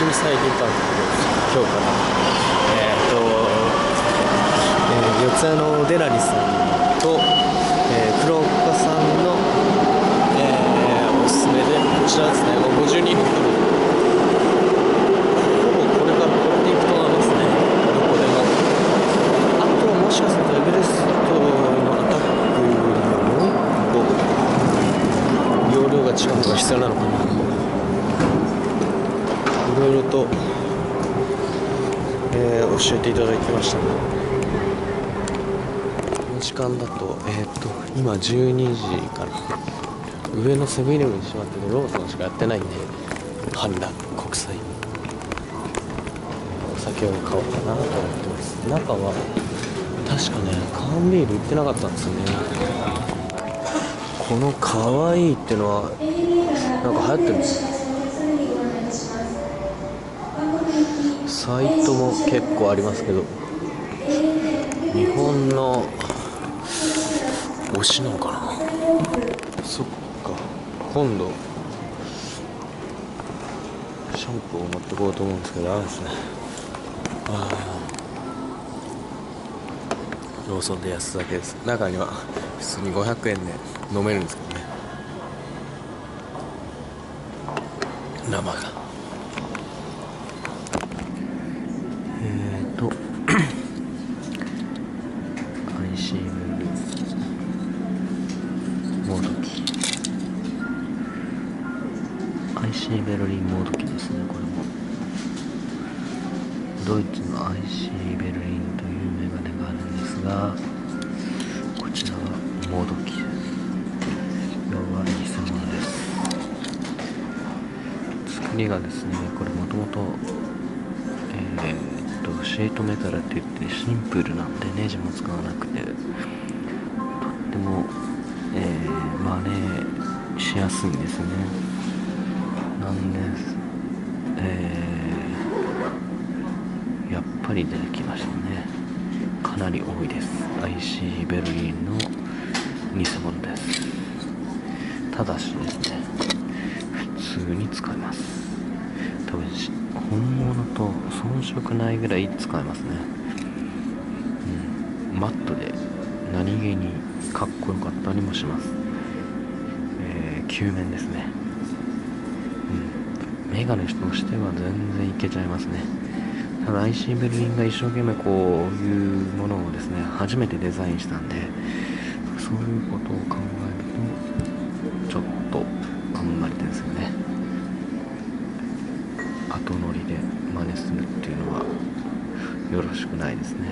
シムサイディパーク今日からえー、っと、えー、四谷のデラリさんと、えー、黒岡さんの、え、おすすめでこちらですね。もう52分ほぼこれからこれでいくと思いますね。どこでも。あとはもしかするとエベレストのアタックよりもう一個容量が違うのが必要なのかな。いろいろと、えー教えていただきました。この時間だと,、えー、と今12時から上のセブンイレブンに閉まっててローソンしかやってないんで半田国際。お酒を買おうかなと思ってます。中は確かね缶ビール売ってなかったんですよね。この可愛いってのはなんか流行ってるんですサイトも結構ありますけど日本の推しなのかな？そっか。今度シャンプーを持ってこうと思うんですけどダメですね。あー。ローソンで安だけです。中には普通に500円で飲めるんですけどね。生が。IC ベルリンモード機ですねこれも。ドイツの IC ベルリンというメガネがあるんですがこちらはモード機です。要は偽物です。作りがですねこれもともとえーっとシートメタルって言ってシンプルなんでネジも使わなくてとっても、えー、マネーしやすいんですね。なんですえー、やっぱり出てきましたね。かなり多いです。IC ベルリンの偽物です。ただしですね普通に使えます。多分本物と遜色ないぐらい使えますね、うん、マットで何気にかっこよかったりもします。えー、球面ですね。メガネとしては全然いけちゃいますね。ただ IC ベルリンが一生懸命こういうものをですね初めてデザインしたんでそういうことを考えるとちょっとあんまりですよね。後乗りで真似するっていうのはよろしくないですね。